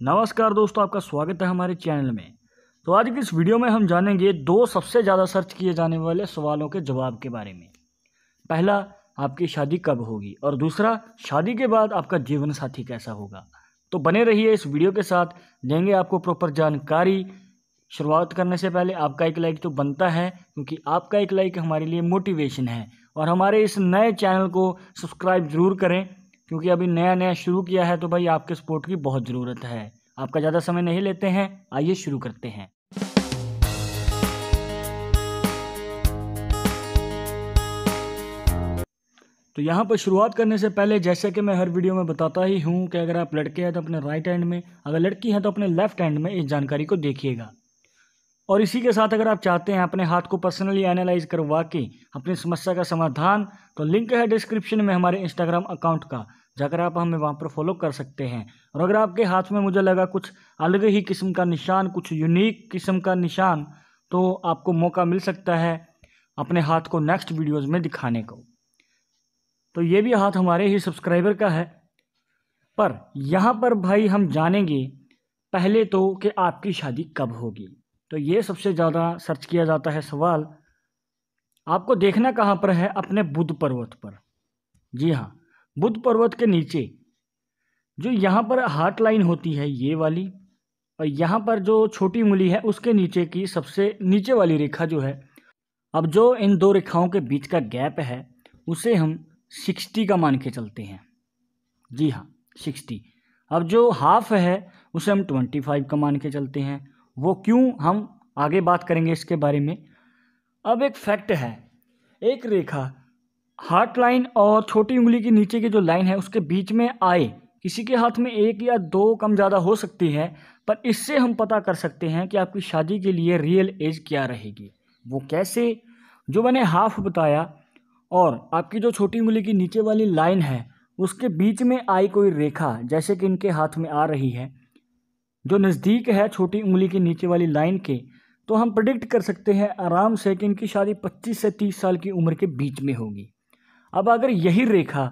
नमस्कार दोस्तों, आपका स्वागत है हमारे चैनल में। तो आज की इस वीडियो में हम जानेंगे दो सबसे ज़्यादा सर्च किए जाने वाले सवालों के जवाब के बारे में। पहला, आपकी शादी कब होगी? और दूसरा, शादी के बाद आपका जीवन साथी कैसा होगा? तो बने रहिए इस वीडियो के साथ, देंगे आपको प्रॉपर जानकारी। शुरुआत करने से पहले आपका एक लाइक तो बनता है, क्योंकि आपका एक लाइक हमारे लिए मोटिवेशन है। और हमारे इस नए चैनल को सब्सक्राइब ज़रूर करें। क्योंकि अभी नया नया शुरू किया है तो भाई आपके सपोर्ट की बहुत ज़रूरत है। आपका ज़्यादा समय नहीं लेते हैं, आइए शुरू करते हैं। तो यहाँ पर शुरुआत करने से पहले, जैसे कि मैं हर वीडियो में बताता ही हूँ कि अगर आप लड़के हैं तो अपने राइट हैंड में, अगर लड़की है तो अपने लेफ़्ट हैंड में इस जानकारी को देखिएगा। और इसी के साथ अगर आप चाहते हैं अपने हाथ को पर्सनली एनालाइज करवा के अपनी समस्या का समाधान तो लिंक है डिस्क्रिप्शन में हमारे इंस्टाग्राम अकाउंट का, जाकर आप हमें वहाँ पर फॉलो कर सकते हैं। और अगर आपके हाथ में मुझे लगा कुछ अलग ही किस्म का निशान, कुछ यूनिक किस्म का निशान तो आपको मौका मिल सकता है अपने हाथ को नेक्स्ट वीडियोज़ में दिखाने को। तो ये भी हाथ हमारे ही सब्सक्राइबर का है। पर यहाँ पर भाई हम जानेंगे पहले तो कि आपकी शादी कब होगी। तो ये सबसे ज़्यादा सर्च किया जाता है सवाल, आपको देखना कहाँ पर है? अपने बुद्ध पर्वत पर। जी हाँ बुद्ध पर्वत के नीचे, जो यहाँ पर हार्ट लाइन होती है ये वाली, और यहाँ पर जो छोटी उंगली है उसके नीचे की सबसे नीचे वाली रेखा जो है, अब जो इन दो रेखाओं के बीच का गैप है, उसे हम सिक्सटी का मान के चलते हैं। जी हाँ सिक्सटी। अब जो हाफ़ है, उसे हम ट्वेंटी फाइव का मान के चलते हैं। वो क्यों हम आगे बात करेंगे इसके बारे में? अब एक फैक्ट है। एक रेखा हार्ट लाइन और छोटी उंगली के नीचे की जो लाइन है, उसके बीच में आए। किसी के हाथ में एक या दो कम ज़्यादा हो सकती है, पर इससे हम पता कर सकते हैं कि आपकी शादी के लिए रियल एज क्या रहेगी। वो कैसे? जो मैंने हाफ़ बताया, और आपकी जो छोटी उंगली की नीचे वाली लाइन है, उसके बीच में आई कोई रेखा, जैसे कि इनके हाथ में आ रही है। जो नज़दीक है छोटी उंगली के नीचे वाली लाइन के तो हम प्रडिक्ट कर सकते हैं आराम से कि इनकी शादी 25 से 30 साल की उम्र के बीच में होगी। अब अगर यही रेखा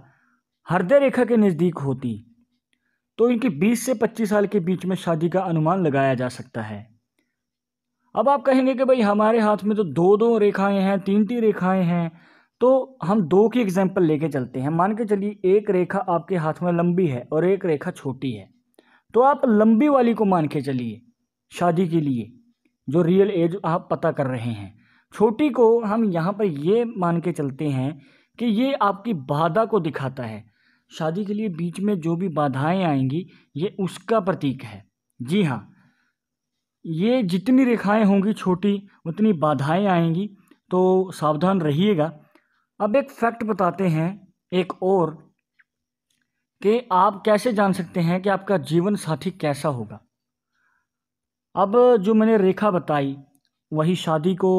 हृदय रेखा के नज़दीक होती तो इनकी 20 से 25 साल के बीच में शादी का अनुमान लगाया जा सकता है। अब आप कहेंगे कि भाई हमारे हाथ में तो दो दो रेखाएँ हैं, तीन तीन रेखाएँ हैं तो हम दो की एग्ज़ाम्पल लेके चलते हैं। मान के चलिए, एक रेखा आपके हाथ में लंबी है और एक रेखा छोटी है। तो आप लंबी वाली को मान के चलिए, शादी के लिए, जो रियल एज आप पता कर रहे हैं। छोटी को हम यहाँ पर ये मान के चलते हैं कि ये आपकी बाधा को दिखाता है। शादी के लिए बीच में जो भी बाधाएँ आएँगी, ये उसका प्रतीक है। जी हाँ ये जितनी रेखाएँ होंगी छोटी, उतनी बाधाएँ आएँगी तो सावधान रहिएगा। अब एक फैक्ट बताते हैं, एक और कि आप कैसे जान सकते हैं कि आपका जीवन साथी कैसा होगा? अब जो मैंने रेखा बताई, वही शादी को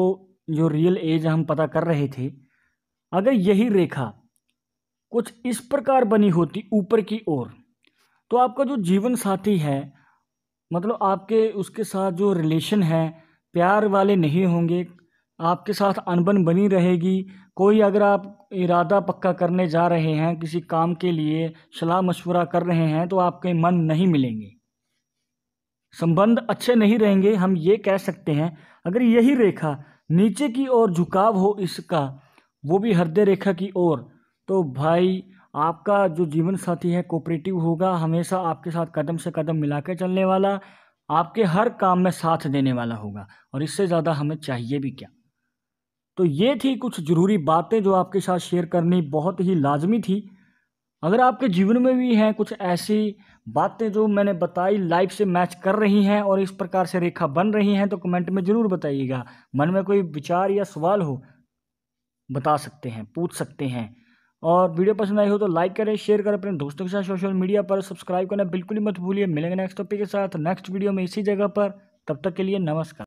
जो रियल एज हम पता कर रहे थे, अगर यही रेखा कुछ इस प्रकार बनी होती ऊपर की ओर तो आपका जो जीवन साथी है मतलब आपके उसके साथ जो रिलेशन है, प्यार वाले नहीं होंगे आपके साथ अनबन बनी रहेगी। कोई अगर आप इरादा पक्का करने जा रहे हैं, किसी काम के लिए सलाह मशवरा कर रहे हैं तो आपके मन नहीं मिलेंगे। संबंध अच्छे नहीं रहेंगे, हम ये कह सकते हैं। अगर यही रेखा नीचे की ओर झुकाव हो इसका, वो भी हृदय रेखा की ओर तो भाई आपका जो जीवन साथी है कोऑपरेटिव होगा, हमेशा आपके साथ कदम से कदम मिला चलने वाला, आपके हर काम में साथ देने वाला होगा। और इससे ज़्यादा हमें चाहिए भी क्या? तो ये थी कुछ ज़रूरी बातें जो आपके साथ शेयर करनी बहुत ही लाजमी थी। अगर आपके जीवन में भी हैं कुछ ऐसी बातें जो मैंने बताई लाइफ से मैच कर रही हैं और इस प्रकार से रेखा बन रही हैं तो कमेंट में ज़रूर बताइएगा। मन में कोई विचार या सवाल हो, बता सकते हैं, पूछ सकते हैं। और वीडियो पसंद आई हो तो लाइक करें शेयर करें अपने दोस्तों के साथ सोशल मीडिया पर। सब्सक्राइब करना बिल्कुल ही मत भूलिए। मिलेंगे नेक्स्ट टॉपिक के साथ नेक्स्ट वीडियो में इसी जगह पर। तब तक के लिए नमस्कार।